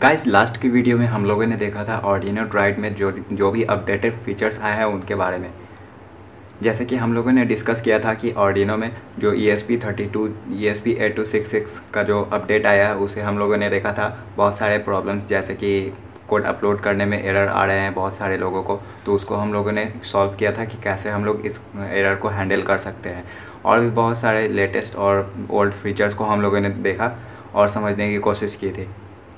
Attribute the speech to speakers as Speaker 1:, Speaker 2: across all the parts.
Speaker 1: Guys last की video में हम लोगों ने देखा था ऑर्डिनो ड्राइड में जो जो भी अपडेटेड फीचर्स आए हैं उनके बारे में। जैसे कि हम लोगों ने डिस्कस किया था कि ऑर्डिनो में जो E S P thirty two E S P eight two six six का जो अपडेट आया है, उसे हम लोगों ने देखा था। बहुत सारे प्रॉब्लम्स जैसे कि कोड अपलोड करने में एरर आ रहे हैं बहुत सारे लोगों को। तो उसको हम लोगों ने सॉल्व किया था कि कैसे हम लोग इस एरर को हैंडल कर सकते हैं। और भी बहुत सारे लेटेस्ट और ओल्ड फीचर्स को हम लोगों ने देखा और समझने की कोशिश की थी।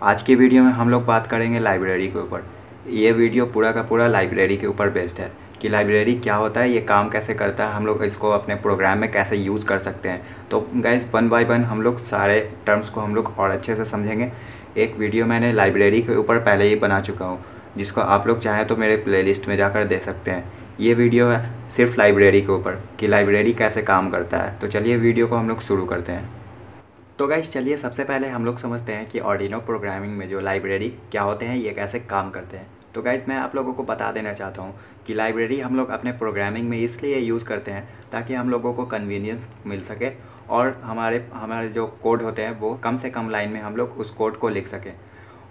Speaker 1: आज की वीडियो में हम लोग बात करेंगे लाइब्रेरी के ऊपर। ये वीडियो पूरा का पूरा लाइब्रेरी के ऊपर बेस्ड है कि लाइब्रेरी क्या होता है, ये काम कैसे करता है, हम लोग इसको अपने प्रोग्राम में कैसे यूज़ कर सकते हैं। तो गाइज़ वन बाय वन हम लोग सारे टर्म्स को हम लोग और अच्छे से समझेंगे। एक वीडियो मैंने लाइब्रेरी के ऊपर पहले ही बना चुका हूँ, जिसको आप लोग चाहें तो मेरे प्लेलिस्ट में जाकर दे सकते हैं। ये वीडियो है सिर्फ़ लाइब्रेरी के ऊपर कि लाइब्रेरी कैसे काम करता है। तो चलिए वीडियो को हम लोग शुरू करते हैं। तो गाइज़ चलिए सबसे पहले हम लोग समझते हैं कि ऑर्डिनो प्रोग्रामिंग में जो लाइब्रेरी क्या होते हैं, ये कैसे काम करते हैं। तो गाइज़ मैं आप लोगों को बता देना चाहता हूँ कि लाइब्रेरी हम लोग अपने प्रोग्रामिंग में इसलिए यूज़ करते हैं ताकि हम लोगों को कन्वीनियंस मिल सके और हमारे हमारे जो कोड होते हैं, वो कम से कम लाइन में हम लोग उस कोड को लिख सकें।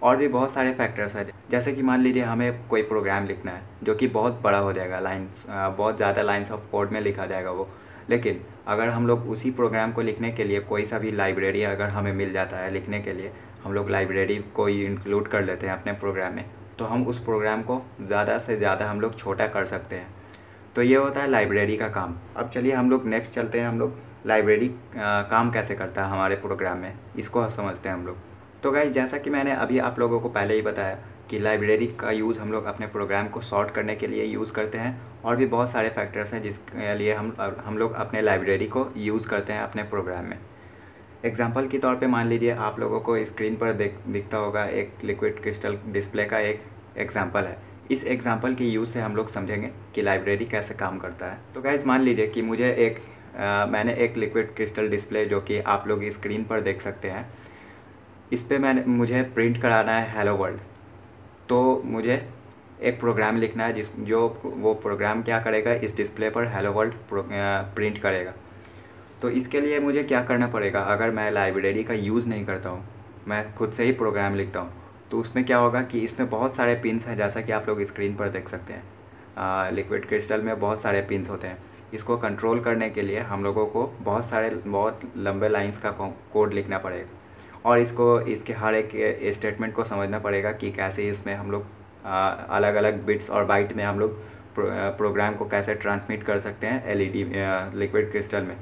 Speaker 1: और भी बहुत सारे फैक्टर्स हैं, जैसे कि मान लीजिए हमें कोई प्रोग्राम लिखना है, जो कि बहुत बड़ा हो जाएगा लाइन्स बहुत ज़्यादा लाइन्स ऑफ़ कोड में लिखा जाएगा वो। लेकिन अगर हम लोग उसी प्रोग्राम को लिखने के लिए, कोई सा भी लाइब्रेरी अगर हमें मिल जाता है लिखने के लिए, हम लोग लाइब्रेरी को ही इंक्लूड कर लेते हैं अपने प्रोग्राम में। तो हम उस प्रोग्राम को ज़्यादा से ज़्यादा हम लोग छोटा कर सकते हैं। तो ये होता है लाइब्रेरी का काम। अब चलिए हम लोग नेक्स्ट चलते हैं हम लोग। लाइब्रेरी काम कैसे करता है हमारे प्रोग्राम में? इसको समझते हैं हम लोग। तो गाइज़ जैसा कि मैंने अभी आप लोगों को पहले ही बताया कि लाइब्रेरी का यूज़ हम लोग अपने प्रोग्राम को सॉर्ट करने के लिए यूज़ करते हैं और भी बहुत सारे फैक्टर्स हैं जिसके लिए हम हम लोग अपने लाइब्रेरी को यूज़ करते हैं अपने प्रोग्राम में। एग्ज़ाम्पल के तौर पे मान लीजिए आप लोगों को स्क्रीन पर देख दिखता होगा एक लिक्विड क्रिस्टल डिस्प्ले का एक एग्ज़ाम्पल है। इस एग्ज़ाम्पल के यूज़ से हम लोग समझेंगे कि लाइब्रेरी कैसे काम करता है। तो गैस मान लीजिए कि मुझे एक आ, मैंने एक लिक्विड क्रिस्टल डिस्प्ले जो कि आप लोग स्क्रीन पर देख सकते हैं। इस पर मैंने मुझे प्रिंट कराना है हेलो वर्ल्ड तो मुझे एक प्रोग्राम लिखना है जिस, जो वो प्रोग्राम क्या करेगा, इस डिस्प्ले पर हेलो वर्ल्ड प्रिंट करेगा। तो इसके लिए मुझे क्या करना पड़ेगा? अगर मैं लाइब्रेरी का यूज़ नहीं करता हूँ, मैं खुद से ही प्रोग्राम लिखता हूँ तो उसमें क्या होगा कि इसमें बहुत सारे पिंस हैं, जैसा कि आप लोग स्क्रीन पर देख सकते हैं। लिक्विड क्रिस्टल में बहुत सारे पिंस होते हैं। इसको कंट्रोल करने के लिए हम लोगों को बहुत सारे, बहुत लंबे लाइंस का कोड लिखना पड़ेगा। और इसको इसके हर एक स्टेटमेंट को समझना पड़ेगा कि कैसे इसमें हम लोग अलग अलग बिट्स और बाइट में हम लोग प्रो, प्रोग्राम को कैसे ट्रांसमिट कर सकते हैं एलईडी लिक्विड क्रिस्टल में।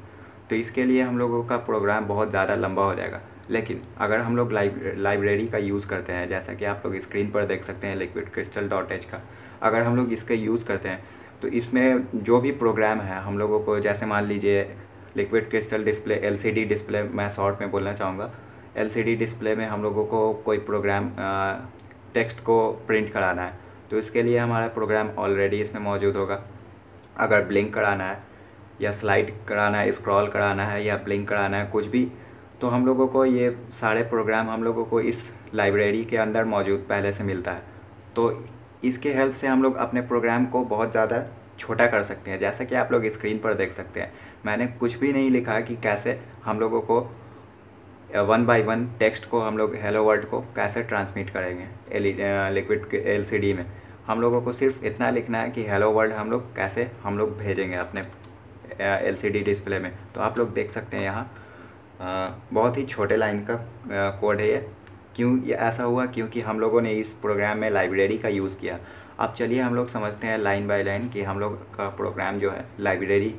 Speaker 1: तो इसके लिए हम लोगों का प्रोग्राम बहुत ज़्यादा लंबा हो जाएगा। लेकिन अगर हम लोग लाइब्रेरी का यूज़ करते हैं जैसा कि आप लोग स्क्रीन पर देख सकते हैं लिक्विड क्रिस्टल डॉट एच का। अगर हम लोग इसका यूज़ करते हैं तो इसमें जो भी प्रोग्राम है हम लोगों को जैसे मान लीजिए liquid crystal display LCD display मैं शॉर्ट में बोलना चाहूँगा एलसीडी डिस्प्ले में हम लोगों को कोई प्रोग्राम टेक्स्ट को प्रिंट कराना है तो इसके लिए हमारा प्रोग्राम ऑलरेडी इसमें मौजूद होगा। अगर ब्लिंक कराना है, या स्लाइड कराना है, स्क्रॉल कराना है, या ब्लिंक कराना है, कुछ भी तो हम लोगों को ये सारे प्रोग्राम हम लोगों को इस लाइब्रेरी के अंदर मौजूद पहले से मिलता है। तो इसके हेल्प से हम लोग अपने प्रोग्राम को बहुत ज़्यादा छोटा कर सकते हैं, जैसा कि आप लोग स्क्रीन पर देख सकते हैं। मैंने कुछ भी नहीं लिखा कि कैसे हम लोगों को वन बाय वन टेक्स्ट को हम लोग हेलो वर्ल्ड को कैसे ट्रांसमिट करेंगे लिक्विड एलसीडी में? हम लोगों को सिर्फ़ इतना लिखना है कि हेलो वर्ल्ड हम लोग कैसे हम लोग भेजेंगे अपने एलसीडी डिस्प्ले में। तो आप लोग देख सकते हैं यहाँ बहुत ही छोटे लाइन का कोड है ये। क्यों ये ऐसा हुआ? क्योंकि हम लोगों ने इस प्रोग्राम में लाइब्रेरी का यूज़ किया। अब चलिए हम लोग समझते हैं लाइन बाय लाइन कि हम लोग का प्रोग्राम जो है लाइब्रेरी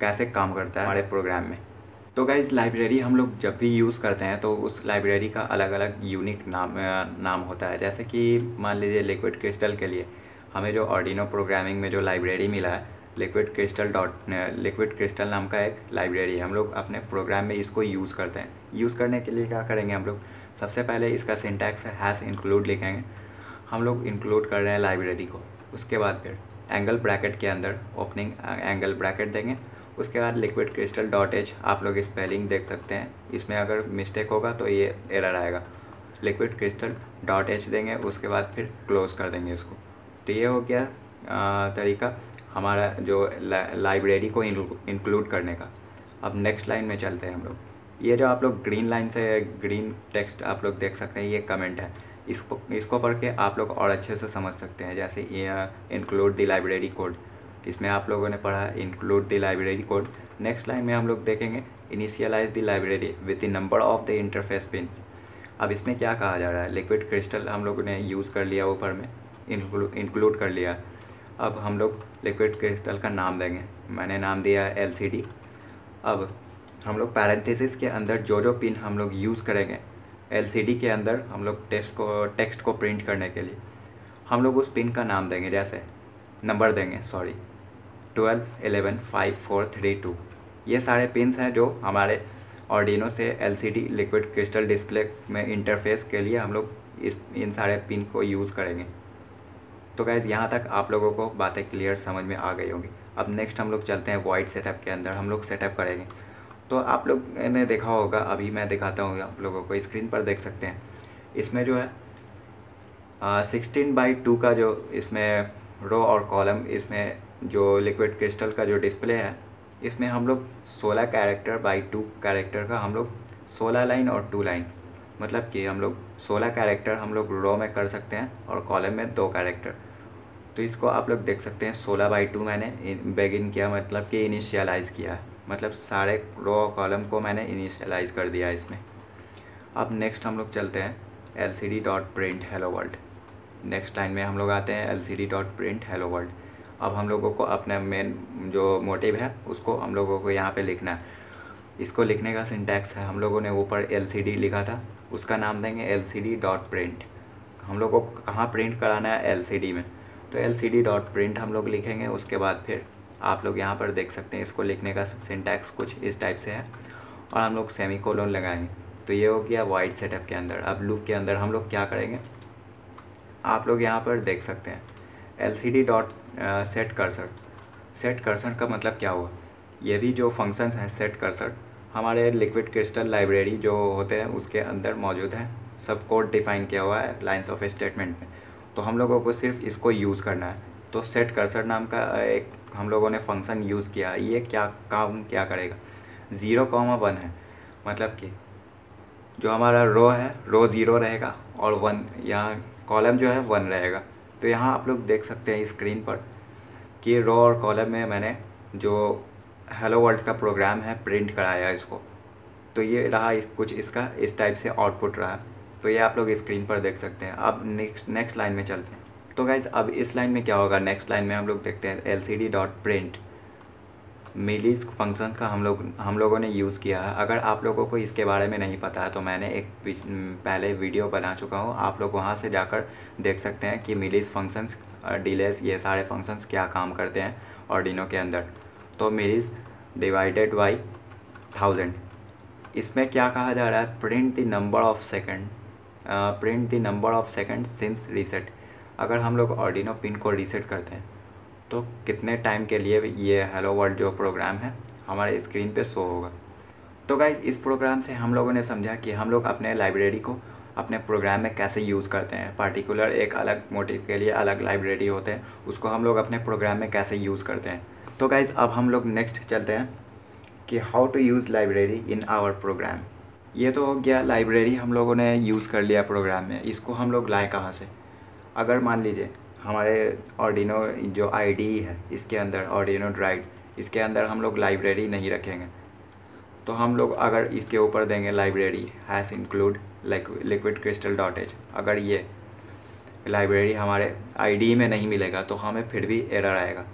Speaker 1: कैसे काम करता है हमारे प्रोग्राम में। तो गाइज़ लाइब्रेरी हम लोग जब भी यूज़ करते हैं तो उस लाइब्रेरी का अलग अलग यूनिक नाम नाम होता है। जैसे कि मान लीजिए लिक्विड क्रिस्टल के लिए, हमें जो ऑर्डिनो प्रोग्रामिंग में जो लाइब्रेरी मिला है liquid crystal dot liquid crystal नाम का एक लाइब्रेरी है। हम लोग अपने प्रोग्राम में इसको यूज़ करते हैं। यूज़ करने के लिए क्या करेंगे हम लोग? सबसे पहले इसका सिंटैक्स है हैस इंक्लूड लिखेंगे। हम लोग इंक्लूड कर रहे हैं लाइब्रेरी को। उसके बाद फिर एंगल ब्रैकेट के अंदर ओपनिंग एंगल ब्रैकेट देंगे। उसके बाद लिक्विड क्रिस्टल डॉट एच आप लोग स्पेलिंग देख सकते हैं। इसमें अगर मिस्टेक होगा तो ये एरर आएगा। लिक्विड क्रिस्टल डॉट एच देंगे उसके बाद फिर क्लोज़ कर देंगे इसको। तो ये हो गया आ, तरीका हमारा जो लाइब्रेरी को इंक्लूड करने का। अब नेक्स्ट लाइन में चलते हैं हम लोग। ये जो आप लोग ग्रीन लाइन से ग्रीन टेक्स्ट आप लोग देख सकते हैं ये कमेंट है। इसको इसको पढ़ के आप लोग और अच्छे से समझ सकते हैं जैसे इंक्लूड द लाइब्रेरी कोड इसमें आप लोगों ने पढ़ा include the library code next line में हम लोग देखेंगे initialise the library with the number of the interface pins अब इसमें क्या कहा जा रहा है? लिक्विड क्रिस्टल हम लोगों ने यूज़ कर लिया ऊपर में इंक्लूड कर लिया। अब हम लोग लिक्विड क्रिस्टल का नाम देंगे। मैंने नाम दिया एलसीडी अब हम लोग पैरेंथेसिस के अंदर जो जो पिन हम लोग यूज़ करेंगे एलसीडी के अंदर हम लोग टेक्स्ट को टेक्स्ट को प्रिंट करने के लिए, हम लोग उस पिन का नाम देंगे, जैसे नंबर देंगे sorry twelve eleven five four three two ये सारे पिन्स हैं जो हमारे ऑर्डिनो से एलसीडी लिक्विड क्रिस्टल डिस्प्ले में इंटरफेस के लिए हम लोग इस, इन सारे पिन को यूज़ करेंगे. तो गैज़ यहाँ तक आप लोगों को बातें क्लियर समझ में आ गई होंगी. अब नेक्स्ट हम लोग चलते हैं वाइट सेटअप के अंदर. हम लोग सेटअप करेंगे. तो आप लोग ने देखा होगा, अभी मैं दिखाता हूँ आप लोगों को स्क्रीन पर देख सकते हैं. इसमें जो है सिक्सटीन बाई टू का जो इसमें रो और कॉलम, इसमें जो लिक्विड क्रिस्टल का जो डिस्प्ले है, इसमें हम लोग 16 कैरेक्टर बाई टू कैरेक्टर का हम लोग 16 लाइन और टू लाइन मतलब कि हम लोग 16 कैरेक्टर हम लोग रो में कर सकते हैं और कॉलम में दो कैरेक्टर। तो इसको आप लोग देख सकते हैं 16 बाई टू मैंने बेगिन किया मतलब कि इनिशियलाइज़ किया मतलब सारे रो और कॉलम को मैंने इनिशियलाइज़ कर दिया इसमें। अब नेक्स्ट हम लोग चलते हैं L C D dot print hello world next line में हम लोग आते हैं L C D dot print hello world अब हम लोगों को अपना मेन जो मोटिव है, उसको हम लोगों को यहाँ पे लिखना है। इसको लिखने का सिंटैक्स है, हम लोगों ने ऊपर एल सी डी लिखा था, उसका नाम देंगे L C D dot print हम लोगों को कहाँ प्रिंट कराना है? एल सी डी में. तो L C D dot print हम लोग लिखेंगे, उसके बाद फिर आप लोग यहाँ पर देख सकते हैं, इसको लिखने का सिंटैक्स कुछ इस टाइप से है। और हम लोग सेमी कोलोन लगाएँगे। तो ये हो गया वाइट सेटअप के अंदर। अब लूप के अंदर हम लोग क्या करेंगे? आप लोग यहाँ पर देख सकते हैं। L C D dot set cursor set cursor का मतलब क्या हुआ? ये भी जो फ़ंक्शन है सेट कर्सर हमारे लिक्विड क्रिस्टल लाइब्रेरी जो होते हैं, उसके अंदर मौजूद है। सब कोड डिफाइन किया हुआ है लाइन्स ऑफ़ स्टेटमेंट में। तो हम लोगों को सिर्फ़ इसको यूज़ करना है। तो सेट कर्सर नाम का एक हम लोगों ने फ़ंक्शन यूज़ किया। ये क्या काम क्या करेगा? ज़ीरो कॉमा वन है। मतलब कि जो हमारा रो है रो ज़ीरो रहेगा और वन यहाँ कॉलम जो है वन रहेगा। तो यहाँ आप लोग देख सकते हैं स्क्रीन पर कि रो और कॉलम में मैंने जो हेलो वर्ल्ड का प्रोग्राम है प्रिंट कराया इसको। तो ये रहा इस, कुछ इसका इस टाइप से आउटपुट रहा। तो ये आप लोग स्क्रीन पर देख सकते हैं। अब नेक्स्ट नेक्स्ट लाइन में चलते हैं। तो गाइज़ अब इस लाइन में क्या होगा? नेक्स्ट लाइन में हम लोग देखते हैं L C D dot print millis function का हम लोग, हम लोगों ने यूज़ किया है। अगर आप लोगों को इसके बारे में नहीं पता है तो मैंने एक पहले वीडियो बना चुका हूँ। आप लोग वहाँ से जाकर देख सकते हैं कि मिलीज फ़ंक्शंस डिलेस ये सारे फ़ंक्शंस क्या काम करते हैं ऑर्डिनो के अंदर। तो मिलीज डिवाइडेड बाई थाउज़ेंड। इसमें क्या कहा जा रहा है? Print the number of second print the number of second since reset. अगर हम लोग ऑर्डिनो पिन को रीसेट करते हैं तो कितने टाइम के लिए ये हेलो वर्ल्ड जो प्रोग्राम है, हमारे स्क्रीन पे शो होगा। तो गाइज़ इस प्रोग्राम से हम लोगों ने समझा कि हम लोग अपने लाइब्रेरी को अपने प्रोग्राम में कैसे यूज़ करते हैं। पार्टिकुलर एक अलग मोटिव के लिए अलग लाइब्रेरी होते हैं, उसको हम लोग अपने प्रोग्राम में कैसे यूज़ करते हैं। तो गाइज़ अब हम लोग नेक्स्ट चलते हैं कि how to use library in our program ये तो हो गया लाइब्रेरी हम लोगों ने यूज़ कर लिया प्रोग्राम में, इसको हम लोग लाए कहाँ से? अगर मान लीजिए हमारे ऑर्डिनो जो आईडी है, इसके अंदर ऑर्डिनो ड्राइव इसके अंदर हम लोग लाइब्रेरी नहीं रखेंगे। तो हम लोग अगर इसके ऊपर देंगे library has include like liquid crystal dot h अगर ये लाइब्रेरी हमारे आईडी में नहीं मिलेगा तो हमें फिर भी एरर आएगा।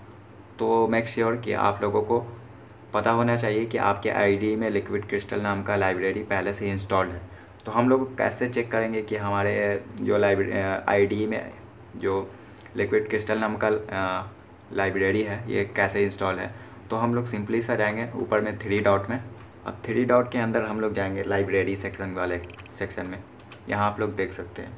Speaker 1: तो मेक श्योर कि आप लोगों को पता होना चाहिए कि आपके आईडी में लिक्विड क्रिस्टल नाम का लाइब्रेरी पहले से इंस्टॉल्ड है। तो हम लोग कैसे चेक करेंगे कि हमारे जो लाइब्रेरी आईडी में जो लिक्विड क्रिस्टल नाम का लाइब्रेरी है, ये कैसे इंस्टॉल है। तो हम लोग सिंपली सा जाएँगे ऊपर में थ्री डॉट में। अब थ्री डॉट के अंदर हम लोग जाएँगे लाइब्रेरी सेक्शन वाले सेक्शन में। यहाँ आप लोग देख सकते हैं।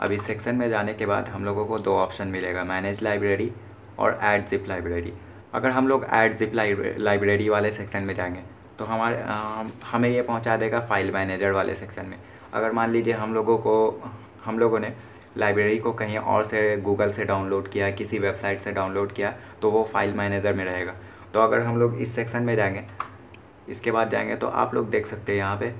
Speaker 1: अब इस सेक्शन में जाने के बाद हम लोगों को दो ऑप्शन मिलेगा, मैनेज लाइब्रेरी और ऐड जिप लाइब्रेरी। अगर हम लोग ऐड जिप लाइब्रेरी वाले सेक्शन में जाएँगे तो हमारे हमें ये पहुँचा देगा फ़ाइल मैनेजर वाले सेक्शन में। अगर मान लीजिए हम लोगों को, हम लोगों ने लाइब्रेरी को कहीं और से गूगल से डाउनलोड किया, किसी वेबसाइट से डाउनलोड किया तो वो फ़ाइल मैनेजर में रहेगा। तो अगर हम लोग इस सेक्शन में जाएँगे, इसके बाद जाएँगे तो आप लोग देख सकते हैं यहाँ पे,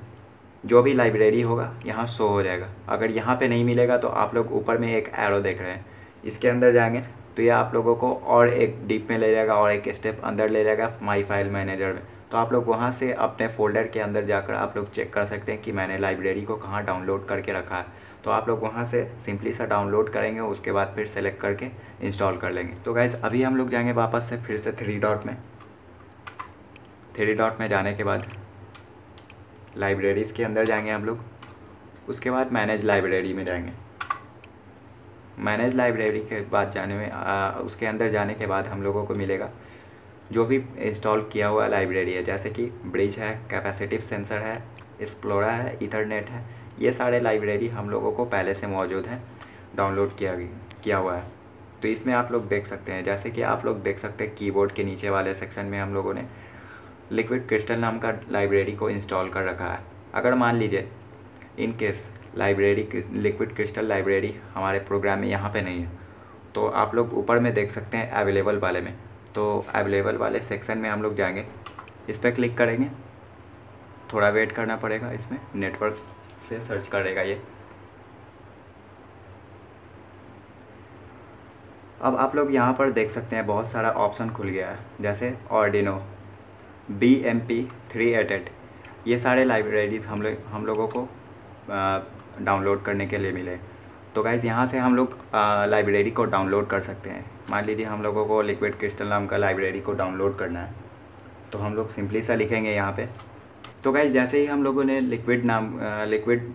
Speaker 1: जो भी लाइब्रेरी होगा, यहाँ शो हो जाएगा। अगर यहाँ पे नहीं मिलेगा तो आप लोग ऊपर में एक एरो देख रहे हैं। इसके अंदर जाएँगे तो ये आप लोगों को और एक डीप में ले जाएगा, और एक स्टेप अंदर ले जाएगा माई फ़ाइल मैनेजर में। तो आप लोग वहाँ से अपने फोल्डर के अंदर जाकर आप लोग चेक कर सकते हैं कि मैंने लाइब्रेरी को कहाँ डाउनलोड करके रखा है। तो आप लोग वहाँ से सिंपली सा डाउनलोड करेंगे उसके बाद फिर सेलेक्ट करके इंस्टॉल कर लेंगे। तो गाइज़ अभी हम लोग जाएँगे वापस से फिर से थ्री डॉट में। थ्री डॉट में जाने के बाद लाइब्रेरीज़ के अंदर जाएँगे हम लोग। उसके बाद मैनेज लाइब्रेरी में जाएँगे। मैनेज लाइब्रेरी के बाद जाने में आ, उसके अंदर जाने के बाद हम लोगों को मिलेगा। जो भी इंस्टॉल किया हुआ लाइब्रेरी है, जैसे कि ब्रिज है कैपेसिटिव सेंसर है एक्सप्लोरा है इथरनेट है, ये सारे लाइब्रेरी हम लोगों को पहले से मौजूद हैं डाउनलोड किया किया हुआ है। तो इसमें आप लोग देख सकते हैं, जैसे कि आप लोग देख सकते हैं कीबोर्ड के नीचे वाले सेक्शन में हम लोगों ने लिक्विड क्रिस्टल नाम का लाइब्रेरी को इंस्टॉल कर रखा है। अगर मान लीजिए in case library liquid crystal library हमारे प्रोग्राम में यहाँ पे नहीं है तो आप लोग ऊपर में देख सकते हैं अवेलेबल वाले में। तो अवेलेबल वाले सेक्शन में हम लोग जाएँगे। इस पर क्लिक करेंगे। थोड़ा वेट करना पड़ेगा इसमें। नेटवर्क से सर्च करेगा ये। अब आप लोग यहाँ पर देख सकते हैं बहुत सारा ऑप्शन खुल गया है। जैसे Arduino B M P three eight eight ये सारे लाइब्रेरीज हम लोग, हम लोगों को डाउनलोड करने के लिए मिले। तो गाइज़ यहाँ से हम लोग लाइब्रेरी को डाउनलोड कर सकते हैं। मान लीजिए हम लोगों को लिक्विड क्रिस्टल नाम का लाइब्रेरी को डाउनलोड करना है। तो हम लोग सिंपली सा लिखेंगे यहाँ पे। तो गाइज़ जैसे ही हम लोगों ने लिक्विड नाम लिक्विड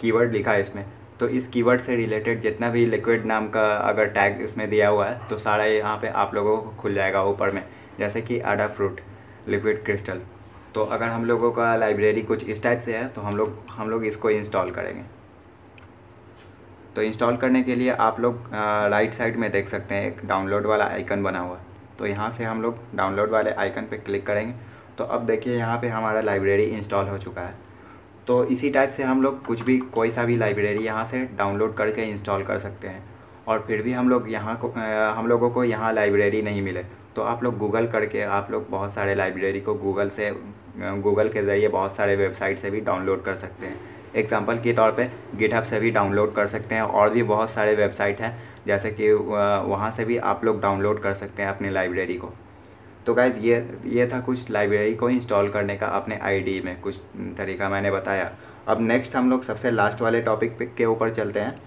Speaker 1: कीवर्ड लिखा है इसमें तो इस कीवर्ड से रिलेटेड जितना भी लिक्विड नाम का अगर टैग इसमें दिया हुआ है तो सारा यहाँ पे आप लोगों को खुल जाएगा ऊपर में। जैसे कि आडा फ्रूट लिक्विड क्रिस्टल तो अगर हम लोगों का लाइब्रेरी कुछ इस टाइप से है तो हम लोग हम लोग इसको इंस्टॉल करेंगे। तो इंस्टॉल करने के लिए आप लोग राइट साइड में देख सकते हैं, एक डाउनलोड वाला आइकन बना हुआ। तो यहाँ से हम लोग डाउनलोड वाले आइकन पे क्लिक करेंगे। तो अब देखिए यहाँ पे हमारा लाइब्रेरी इंस्टॉल हो चुका है। तो इसी टाइप से हम लोग कुछ भी, कोई सा भी लाइब्रेरी यहाँ से डाउनलोड करके इंस्टॉल कर सकते हैं। और फिर भी हम लोग यहाँ को हम लोगों को यहाँ लाइब्रेरी नहीं मिले। तो आप लोग गूगल करके, आप लोग बहुत सारे लाइब्रेरी को गूगल से गूगल के ज़रिए बहुत सारे वेबसाइट से भी डाउनलोड कर सकते हैं। एग्जांपल के तौर पे गिटहब से भी डाउनलोड कर सकते हैं और भी बहुत सारे वेबसाइट हैं, जैसे कि वहाँ से भी आप लोग डाउनलोड कर सकते हैं अपनी लाइब्रेरी को। तो गाइज़ ये ये था कुछ लाइब्रेरी को इंस्टॉल करने का अपने आईडी में, कुछ तरीका मैंने बताया। अब नेक्स्ट हम लोग सबसे लास्ट वाले टॉपिक के ऊपर चलते हैं।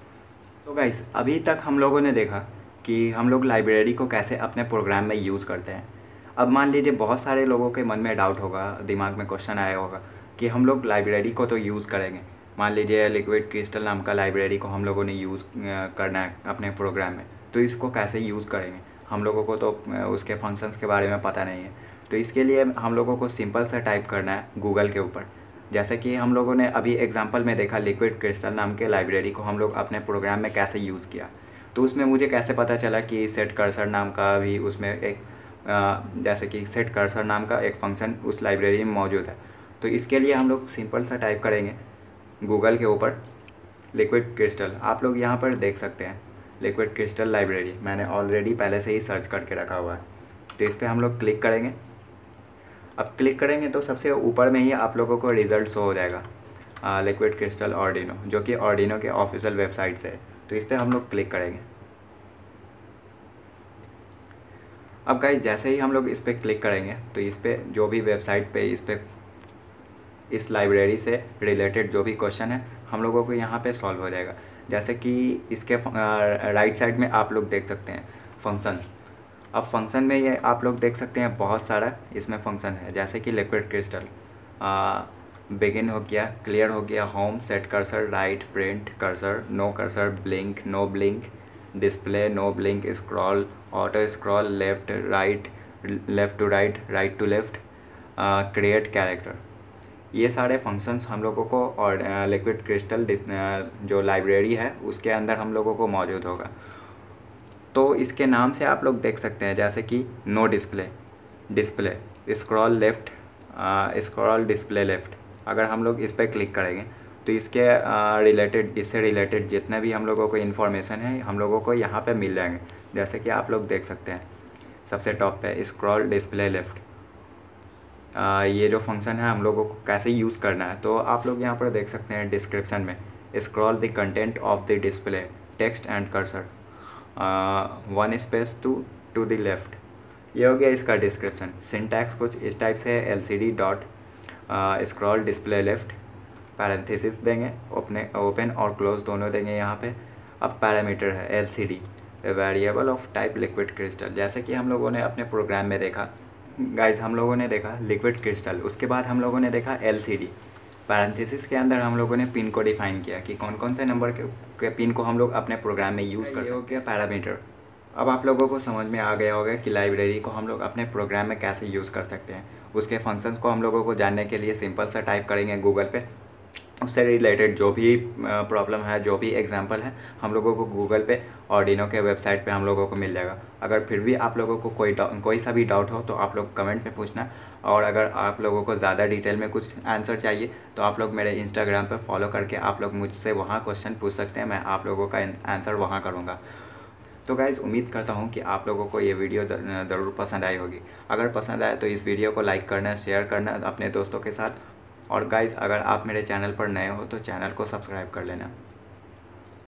Speaker 1: तो गाइज़ अभी तक हम लोगों ने देखा कि हम लोग लाइब्रेरी को कैसे अपने प्रोग्राम में यूज़ करते हैं। अब मान लीजिए बहुत सारे लोगों के मन में डाउट होगा, दिमाग में क्वेश्चन आया होगा कि हम लोग लाइब्रेरी को तो यूज़ करेंगे। मान लीजिए लिक्विड क्रिस्टल नाम का लाइब्रेरी को हम लोगों ने यूज़ करना है अपने प्रोग्राम में तो इसको कैसे यूज़ करेंगे? हम लोगों को तो उसके फ़ंक्शंस के बारे में पता नहीं है। तो इसके लिए हम लोगों को सिंपल सा टाइप करना है गूगल के ऊपर। जैसे कि हम लोगों ने अभी एग्ज़ाम्पल में देखा लिक्विड क्रिस्टल नाम के लाइब्रेरी को हम लोग अपने प्रोग्राम में कैसे यूज़ किया। तो उसमें मुझे कैसे पता चला कि सेट कर्सर नाम का भी उसमें एक जैसे कि सेट कर्सर नाम का एक फ़ंक्शन उस लाइब्रेरी में मौजूद है। तो इसके लिए हम लोग सिंपल सा टाइप करेंगे। गूगल के ऊपर लिक्विड क्रिस्टल। आप लोग यहाँ पर देख सकते हैं, लिक्विड क्रिस्टल लाइब्रेरी। मैंने ऑलरेडी पहले से ही सर्च करके रखा हुआ है। तो इस पर हम लोग क्लिक करेंगे। अब क्लिक करेंगे तो सबसे ऊपर में ही आप लोगों को रिज़ल्ट शो हो जाएगा लिक्विड क्रिस्टल ऑर्डिनो जो कि ऑर्डिनो के ऑफिशियल वेबसाइट से है। तो इस पर हम लोग क्लिक करेंगे। अब गाइज़ जैसे ही हम लोग इस पर क्लिक करेंगे तो इस पर जो भी वेबसाइट पे इस पर इस लाइब्रेरी से रिलेटेड जो भी क्वेश्चन है, हम लोगों को यहाँ पे सॉल्व हो जाएगा। जैसे कि इसके राइट साइड में आप लोग देख सकते हैं फ़ंक्शन अब फ़ंक्शन में ये आप लोग देख सकते हैं बहुत सारा इसमें फ़ंक्शन है, जैसे कि लिक्विड क्रिस्टल बिगिन हो गया क्लियर हो गया home set cursor write print cursor no cursor blink no blink display no blink scroll auto scroll left right left to right right to left create character ये सारे functions हम लोगों को और लिक्विड क्रिस्टल जो library है, उसके अंदर हम लोगों को मौजूद होगा। तो इसके नाम से आप लोग देख सकते हैं, जैसे कि no display display scroll left scroll display left अगर हम लोग इस पर क्लिक करेंगे तो इसके रिलेटेड इससे रिलेटेड जितने भी हम लोगों को इन्फॉर्मेशन है, हम लोगों को यहाँ पे मिल जाएँगे। जैसे कि आप लोग देख सकते हैं, सबसे टॉप पे स्क्रॉल डिस्प्ले लेफ़्ट ये जो फ़ंक्शन है, हम लोगों को कैसे यूज़ करना है तो आप लोग यहाँ पर देख सकते हैं डिस्क्रिप्शन में। Scroll the content of the display text and cursor one space to to the left ये हो गया इसका डिस्क्रिप्शन सिंटैक्स कुछ इस टाइप से है L C D dot scroll display left parenthesis देंगे ओपने ओपन और क्लोज दोनों देंगे यहाँ पे। अब पैरामीटर है L C D variable of type liquid crystal जैसे कि हम लोगों ने अपने प्रोग्राम में देखा गाइज़ हम लोगों ने देखा लिक्विड क्रिस्टल उसके बाद हम लोगों ने देखा एल सी डी पैरेंथेसिस के अंदर हम लोगों ने पिन को डिफाइन किया कि कौन कौन से नंबर के, के पिन को हम लोग अपने प्रोग्राम में यूज़ कर सकते हैं पैरामीटर अब आप लोगों को समझ में आ गया होगा कि लाइब्रेरी को हम लोग अपने प्रोग्राम में कैसे यूज़ कर सकते हैं। उसके फ़ंक्शंस को हम लोगों को जानने के लिए सिंपल सा टाइप करेंगे गूगल पे। उससे रिलेटेड जो भी प्रॉब्लम है, जो भी एग्जांपल है, हम लोगों को गूगल पे ऑर्डिनो के वेबसाइट पे हम लोगों को मिल जाएगा। अगर फिर भी आप लोगों को कोई कोई सा भी डाउट हो तो आप लोग कमेंट में पूछना। और अगर आप लोगों को ज़्यादा डिटेल में कुछ आंसर चाहिए तो आप लोग मेरे इंस्टाग्राम पर फॉलो करके आप लोग मुझसे वहाँ क्वेश्चन पूछ सकते हैं, मैं आप लोगों का आंसर वहाँ करूँगा। तो गाइज़ उम्मीद करता हूँ कि आप लोगों को ये वीडियो ज़रूर पसंद आई होगी। अगर पसंद आए तो इस वीडियो को लाइक करना शेयर करना अपने दोस्तों के साथ और गाइस अगर आप मेरे चैनल पर नए हो तो चैनल को सब्सक्राइब कर लेना।